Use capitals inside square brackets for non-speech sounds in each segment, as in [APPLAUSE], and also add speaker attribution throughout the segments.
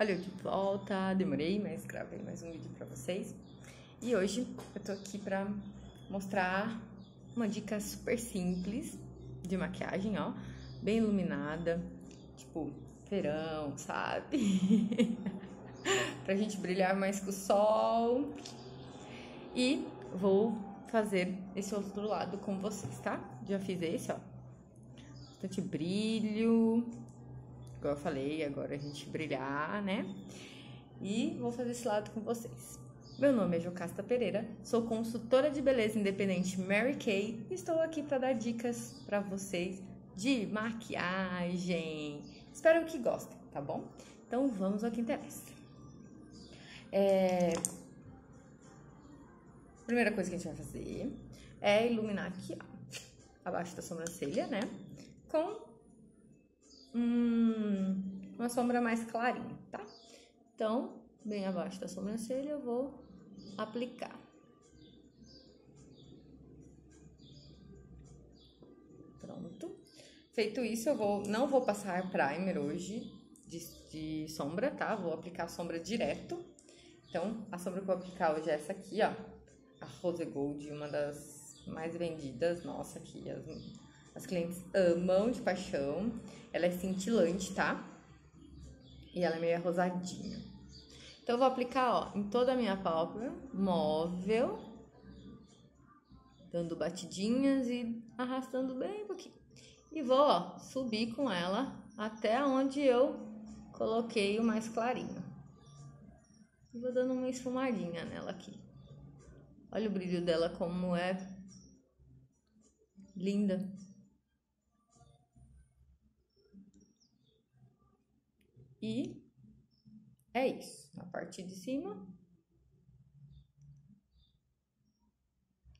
Speaker 1: Olha eu de volta, demorei, mas gravei mais um vídeo pra vocês. E hoje eu tô aqui pra mostrar uma dica super simples de maquiagem, ó. Bem iluminada, tipo verão, sabe? [LAUGHS] pra gente brilhar mais com o sol. E vou fazer esse outro lado com vocês, tá? Já fiz esse, ó. Bastante brilho, igual eu falei, agora a gente brilhar, né? E vou fazer esse lado com vocês. Meu nome é Jocasta Pereira, sou consultora de beleza independente Mary Kay e estou aqui para dar dicas para vocês de maquiagem. Espero que gostem, tá bom? Então vamos ao que interessa. É... Primeira coisa que a gente vai fazer é iluminar aqui, ó, abaixo da sobrancelha, né? Com hum, uma sombra mais clarinha, tá? Então, bem abaixo da sobrancelha, eu vou aplicar. Pronto. Feito isso, eu vou, não vou passar primer hoje de, de sombra, tá? Vou aplicar a sombra direto. Então, a sombra que eu vou aplicar hoje é essa aqui, ó. A Rose Gold, uma das mais vendidas, nossa, aqui, as as clientes amam de paixão. Ela é cintilante, tá? E ela é meio rosadinha. Então, eu vou aplicar, ó, em toda a minha pálpebra, móvel. Dando batidinhas e arrastando bem um pouquinho. E vou, ó, subir com ela até onde eu coloquei o mais clarinho. E vou dando uma esfumadinha nela aqui. Olha o brilho dela como é linda. E é isso. Na parte de cima.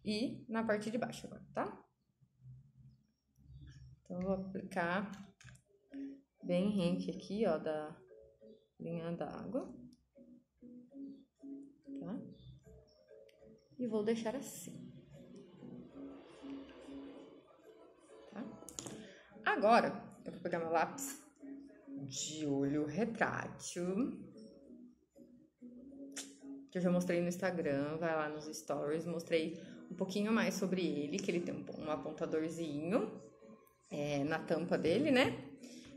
Speaker 1: E na parte de baixo agora, tá? Então, vou aplicar bem rente aqui, ó, da linha d'água. Tá? E vou deixar assim. Tá? Agora, eu vou pegar meu lápis de olho retrátil. Que eu já mostrei no Instagram, vai lá nos stories, mostrei um pouquinho mais sobre ele, que ele tem um apontadorzinho é, na tampa dele, né?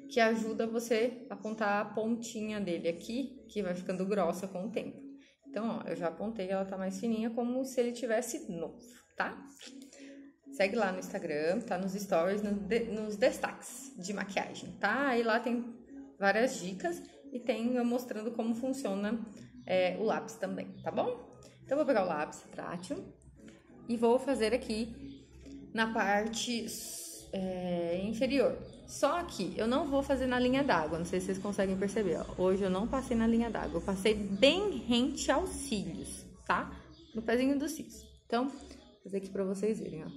Speaker 1: Que ajuda você a apontar a pontinha dele aqui, que vai ficando grossa com o tempo. Então, ó, eu já apontei, ela tá mais fininha, como se ele tivesse novo, tá? Segue lá no Instagram, tá nos stories, no de, nos destaques de maquiagem, tá? Aí lá tem várias dicas e tem eu mostrando como funciona é, o lápis também, tá bom? Então, vou pegar o lápis retrátil e vou fazer aqui na parte é, inferior. Só que eu não vou fazer na linha d'água, não sei se vocês conseguem perceber, ó. Hoje eu não passei na linha d'água, eu passei bem rente aos cílios, tá? No pezinho dos cílios. Então, vou fazer aqui pra vocês verem, ó.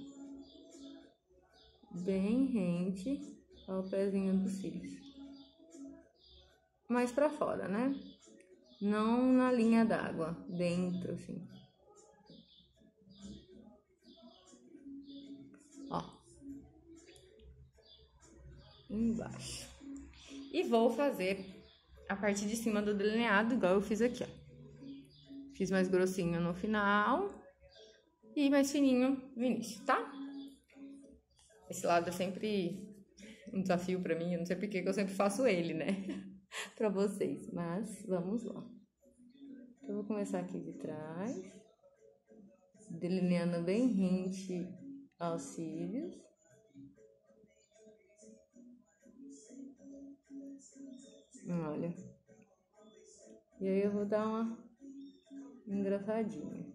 Speaker 1: Bem rente ao pezinho dos cílios mais para fora, né? Não na linha d'água, dentro, assim. Ó. Embaixo. E vou fazer a parte de cima do delineado, igual eu fiz aqui, ó. Fiz mais grossinho no final e mais fininho no início, tá? Esse lado é sempre um desafio para mim, eu não sei porque que eu sempre faço ele, né? [LAUGHS] [LAUGHS] para vocês, mas vamos lá. Então, eu vou começar aqui de trás, delineando bem rente aos cílios. Olha. E aí eu vou dar uma engraçadinha.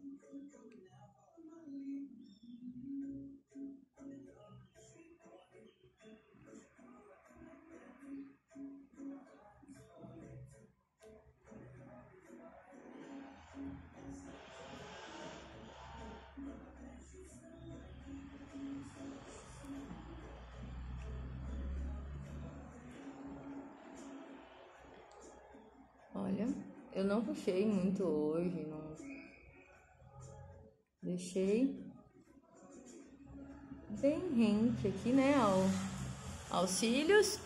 Speaker 1: Olha, eu não puxei muito hoje, não. Deixei bem rente aqui, né, ao, aos cílios.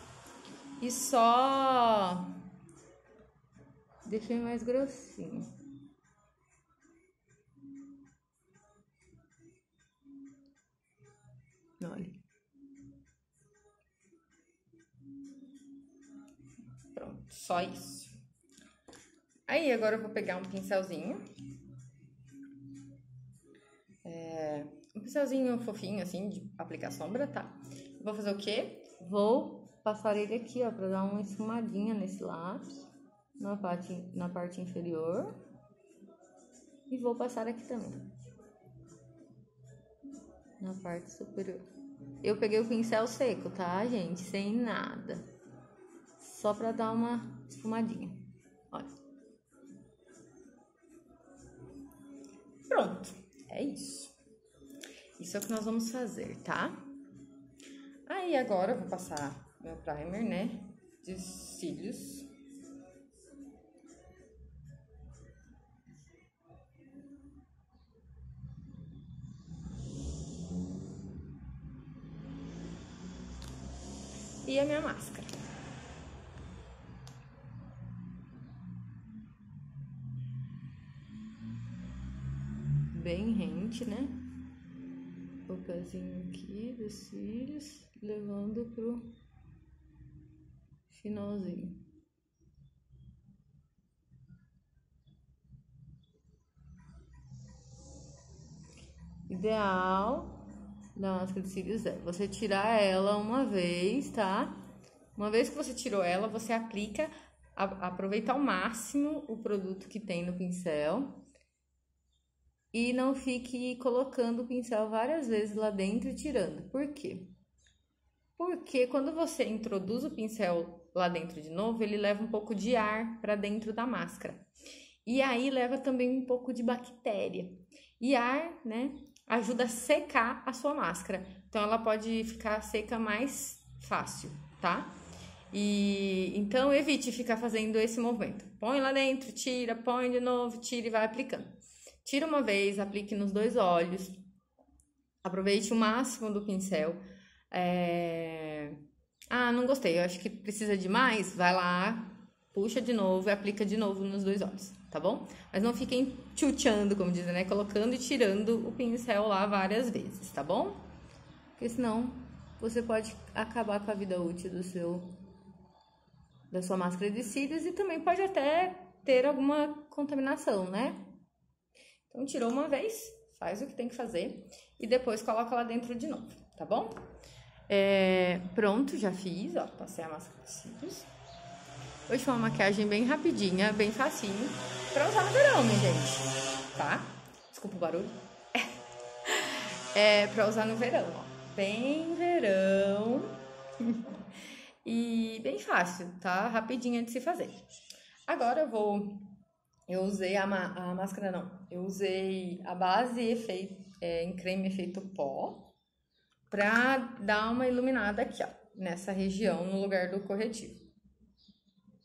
Speaker 1: E só Deixei mais grossinho. Olha. Pronto, só isso. Aí, agora eu vou pegar um pincelzinho. É, um pincelzinho fofinho, assim, de aplicar sombra, tá? Vou fazer o quê? Vou passar ele aqui, ó, pra dar uma esfumadinha nesse lápis, na parte, na parte inferior. E vou passar aqui também. Na parte superior. Eu peguei o pincel seco, tá, gente? Sem nada. Só pra dar uma esfumadinha. Olha. Pronto. É isso. Isso é o que nós vamos fazer, tá? Aí agora eu vou passar meu primer, né? De cílios. E a minha máscara. Né? O pezinho aqui dos cílios, levando pro finalzinho. Ideal da máscara de cílios é você tirar ela uma vez, tá? Uma vez que você tirou ela, você aplica, a, aproveita ao máximo o produto que tem no pincel e não fique colocando o pincel várias vezes lá dentro e tirando. Por quê? Porque quando você introduz o pincel lá dentro de novo, ele leva um pouco de ar para dentro da máscara. E aí leva também um pouco de bactéria. E ar, né, ajuda a secar a sua máscara. Então ela pode ficar seca mais fácil, tá? E então evite ficar fazendo esse movimento. Põe lá dentro, tira, põe de novo, tira e vai aplicando. Tira uma vez, aplique nos dois olhos. Aproveite o máximo do pincel. É... Ah, não gostei, eu acho que precisa de mais. Vai lá, puxa de novo e aplica de novo nos dois olhos, tá bom? Mas não fiquem chuteando, como dizem, né? Colocando e tirando o pincel lá várias vezes, tá bom? Porque senão você pode acabar com a vida útil do seu da sua máscara de cílios e também pode até ter alguma contaminação, né? Então tirou uma vez, faz o que tem que fazer e depois coloca lá dentro de novo, tá bom? É, pronto, já fiz, ó, passei a máscara de cílios. Hoje foi uma maquiagem bem rapidinha, bem facinho, pra usar no verão, minha gente, tá? Desculpa o barulho. [LAUGHS] É pra usar no verão, ó. Bem verão. [LAUGHS] e bem fácil, tá? Rapidinha de se fazer. Agora eu vou... Eu usei a, a máscara, não. Eu usei a base efeito, é, em creme efeito pó pra dar uma iluminada aqui, ó. Nessa região, no lugar do corretivo.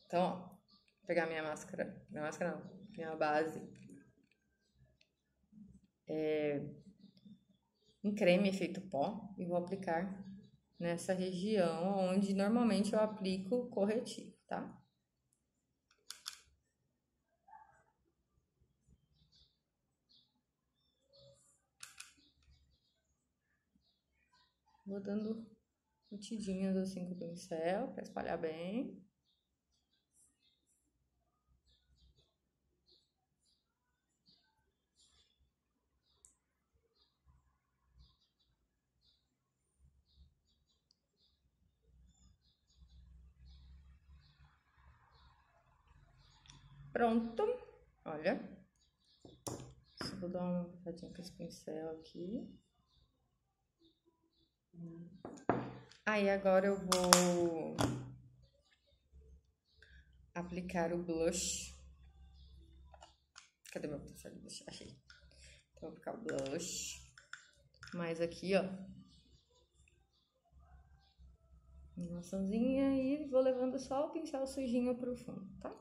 Speaker 1: Então, ó, vou pegar minha máscara, minha máscara não, minha base. É, em creme efeito pó e vou aplicar nessa região onde normalmente eu aplico corretivo, tá? Vou dando batidinhas assim com o pincel para espalhar bem. Pronto, olha. Vou dar uma passadinha com esse pincel aqui. Aí agora eu vou aplicar o blush. Cadê meu pincel de blush? Achei. Então, vou aplicar o blush. Mais aqui, ó. Uma maçãzinha e vou levando só o pincel sujinho pro fundo, tá?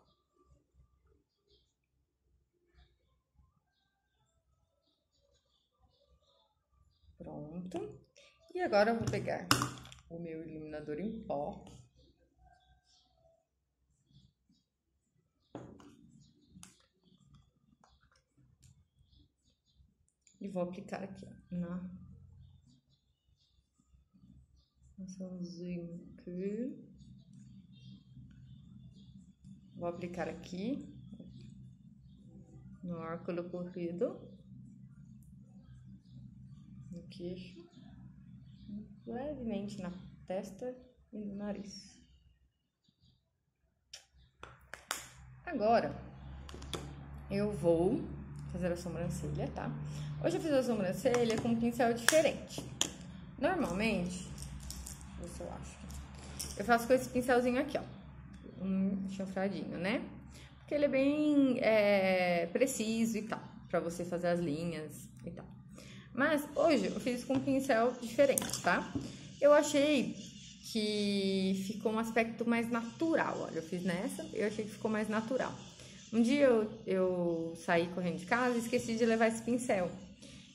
Speaker 1: Pronto. E agora eu vou pegar o meu iluminador em pó. E vou aplicar aqui na maçãzinha aqui. Vou aplicar aqui no órculo corrido, no queixo levemente na testa e no nariz. Agora, eu vou fazer a sobrancelha, tá? Hoje eu fiz a sobrancelha com um pincel diferente. Normalmente, se eu acho. Eu faço com esse pincelzinho aqui, ó. Um chanfradinho, né? Porque ele é bem é, preciso e tal, pra você fazer as linhas e tal. Mas hoje eu fiz com um pincel diferente, tá? Eu achei que ficou um aspecto mais natural. Olha, eu fiz nessa, eu achei que ficou mais natural. Um dia eu, eu saí correndo de casa e esqueci de levar esse pincel.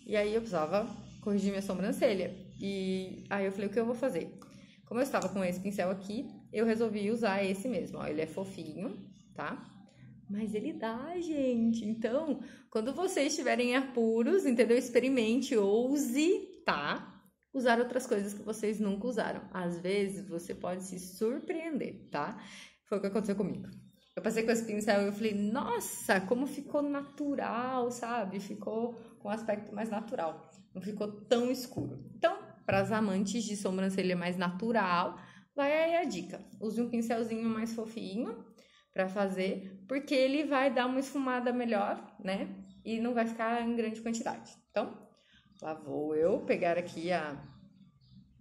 Speaker 1: E aí eu precisava corrigir minha sobrancelha. E aí eu falei, o que eu vou fazer? Como eu estava com esse pincel aqui, eu resolvi usar esse mesmo. Ó, ele é fofinho, tá? Mas ele dá, gente. Então, quando vocês estiverem apuros, entendeu? Experimente, ouse, tá? usar outras coisas que vocês nunca usaram. Às vezes você pode se surpreender, tá? Foi o que aconteceu comigo. Eu passei com esse pincel e eu falei, nossa, como ficou natural, sabe? Ficou com um aspecto mais natural. Não ficou tão escuro. Então, para as amantes de sobrancelha mais natural, vai aí a dica. Use um pincelzinho mais fofinho para fazer, porque ele vai dar uma esfumada melhor, né? E não vai ficar em grande quantidade. Então, Lá vou eu pegar aqui a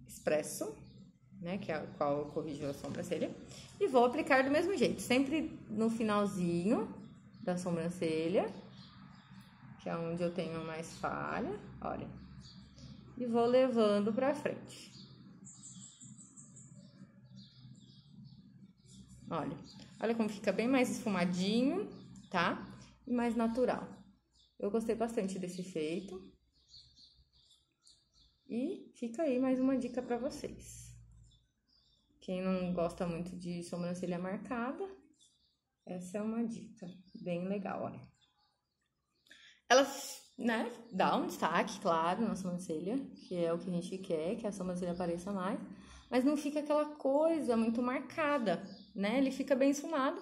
Speaker 1: Expresso, né, que é a qual eu corrijo a sobrancelha, e vou aplicar do mesmo jeito, sempre no finalzinho da sobrancelha, que é onde eu tenho mais falha, olha, e vou levando pra frente. Olha, olha como fica bem mais esfumadinho, tá? E mais natural. Eu gostei bastante desse efeito. E fica aí mais uma dica para vocês. Quem não gosta muito de sobrancelha marcada, essa é uma dica bem legal, olha. Ela, né, dá um destaque, claro, na sobrancelha, que é o que a gente quer, que a sobrancelha apareça mais, mas não fica aquela coisa muito marcada, né? Ele fica bem esfumado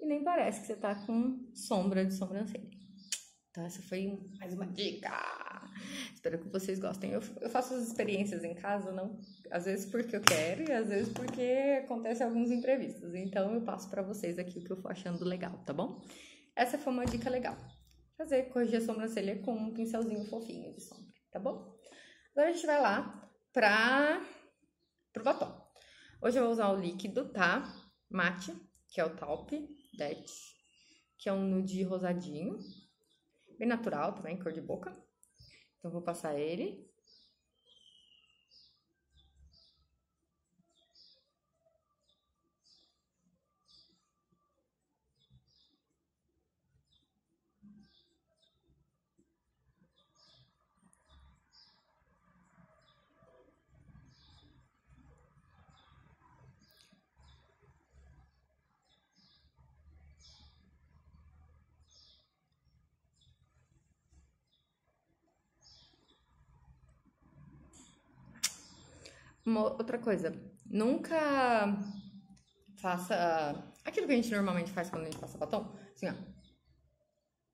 Speaker 1: e nem parece que você tá com sombra de sobrancelha. Então, essa foi mais uma dica. Espero que vocês gostem. Eu, eu faço as experiências em casa, não, às vezes porque eu quero e às vezes porque acontecem alguns imprevistos. Então eu passo para vocês aqui o que eu for achando legal, tá bom? Essa foi uma dica legal. Fazer corrigir a sobrancelha com um pincelzinho fofinho de sombra, tá bom? Agora a gente vai lá para pro batom. Hoje eu vou usar o líquido, tá? Mate, que é o Taupe Det, que é um nude rosadinho, bem natural também, cor de boca. Então, vou passar ele. Uma outra coisa, nunca faça aquilo que a gente normalmente faz quando a gente passa batom, assim, ó.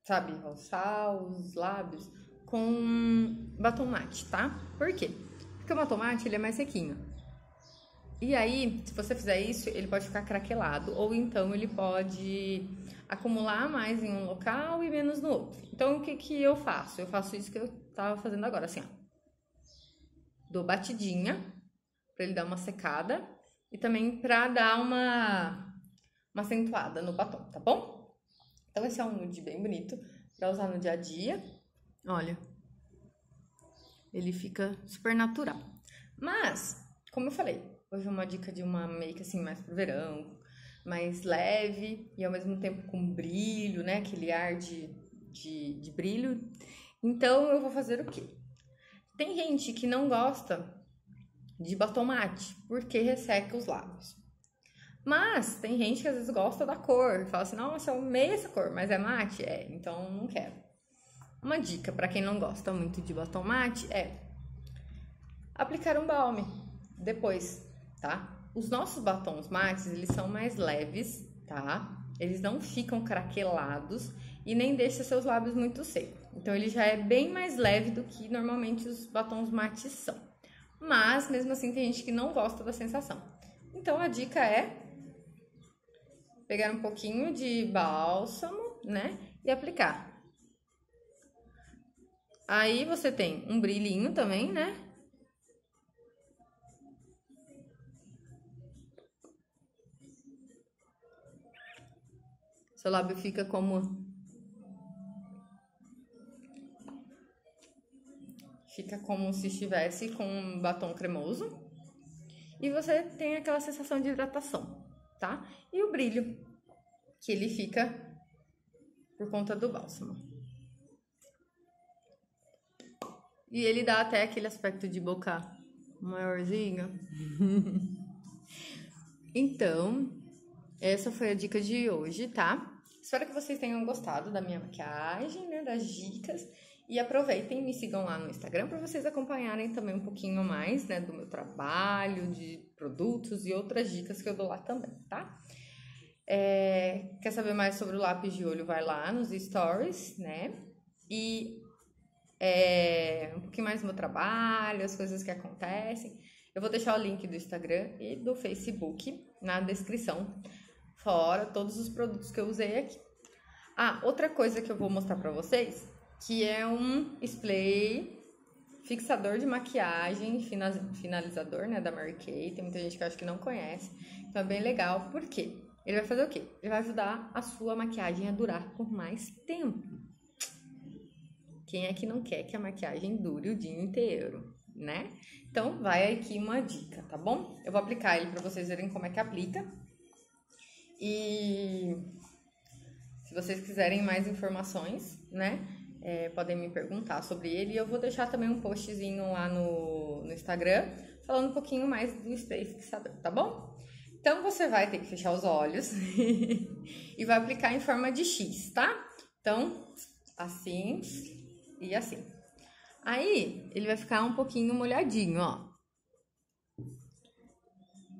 Speaker 1: Sabe, roçar os lábios com batom mate, tá? Por quê? Porque o batom mate, ele é mais sequinho. E aí, se você fizer isso, ele pode ficar craquelado, ou então ele pode acumular mais em um local e menos no outro. Então, o que que eu faço? Eu faço isso que eu tava fazendo agora, assim, ó. Dou batidinha para ele dar uma secada e também para dar uma, uma acentuada no batom, tá bom? Então esse é um nude bem bonito para usar no dia a dia. Olha, ele fica super natural. Mas, como eu falei, hoje é uma dica de uma make assim mais pro verão, mais leve e ao mesmo tempo com brilho, né? Aquele ar de, de, de brilho. Então eu vou fazer o quê? Tem gente que não gosta de batom mate, porque resseca os lábios. Mas tem gente que às vezes gosta da cor, fala assim, nossa, eu amei essa cor, mas é mate? É, então não quero. Uma dica para quem não gosta muito de batom mate é aplicar um balme depois, tá? Os nossos batons mates, eles são mais leves, tá? Eles não ficam craquelados e nem deixam seus lábios muito secos. Então, ele já é bem mais leve do que normalmente os batons mates são. Mas, mesmo assim, tem gente que não gosta da sensação. Então, a dica é pegar um pouquinho de bálsamo, né? E aplicar. Aí, você tem um brilhinho também, né? Seu lábio fica como Fica como se estivesse com um batom cremoso. E você tem aquela sensação de hidratação, tá? E o brilho, que ele fica por conta do bálsamo. E ele dá até aquele aspecto de boca maiorzinho. [LAUGHS] então, essa foi a dica de hoje, tá? Espero que vocês tenham gostado da minha maquiagem, né? Das dicas. E aproveitem, me sigam lá no Instagram para vocês acompanharem também um pouquinho mais, né, do meu trabalho, de produtos e outras dicas que eu dou lá também, tá? É, quer saber mais sobre o lápis de olho? Vai lá nos stories, né? E é, um pouquinho mais do meu trabalho, as coisas que acontecem. Eu vou deixar o link do Instagram e do Facebook na descrição, fora todos os produtos que eu usei aqui. Ah, outra coisa que eu vou mostrar para vocês que é um spray fixador de maquiagem, finalizador, né, da Mary Kay. Tem muita gente que acho que não conhece. Então é bem legal, por quê? Ele vai fazer o quê? Ele vai ajudar a sua maquiagem a durar por mais tempo. Quem é que não quer que a maquiagem dure o dia inteiro, né? Então, vai aqui uma dica, tá bom? Eu vou aplicar ele para vocês verem como é que aplica. E se vocês quiserem mais informações, né? É, podem me perguntar sobre ele. E eu vou deixar também um postzinho lá no, no Instagram falando um pouquinho mais do spray fixador, tá bom? Então você vai ter que fechar os olhos [LAUGHS] e vai aplicar em forma de X, tá? Então, assim e assim. Aí ele vai ficar um pouquinho molhadinho, ó.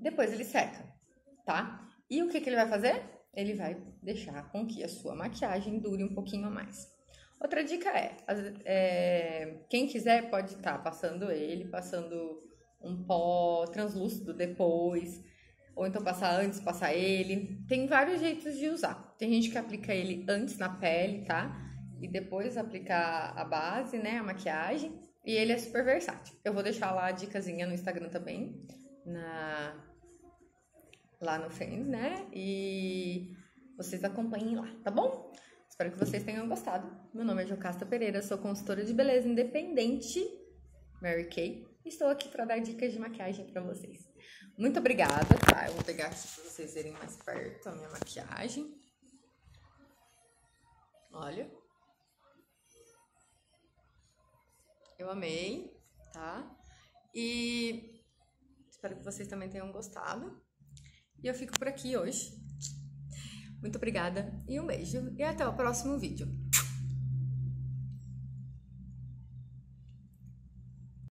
Speaker 1: Depois ele seca, tá? E o que, que ele vai fazer? Ele vai deixar com que a sua maquiagem dure um pouquinho mais. Outra dica é, é quem quiser pode estar tá passando ele, passando um pó translúcido depois, ou então passar antes, passar ele. Tem vários jeitos de usar. Tem gente que aplica ele antes na pele, tá? E depois aplicar a base, né, a maquiagem. E ele é super versátil. Eu vou deixar lá a dicasinha no Instagram também, na lá no Friends, né? E vocês acompanhem lá, tá bom? Espero que vocês tenham gostado. Meu nome é Jocasta Pereira, sou consultora de beleza independente, Mary Kay, e estou aqui para dar dicas de maquiagem para vocês. Muito obrigada, tá? Eu vou pegar aqui para vocês verem mais perto a minha maquiagem. Olha. Eu amei, tá? E espero que vocês também tenham gostado. E eu fico por aqui hoje. Muito obrigada e um beijo e até o próximo vídeo.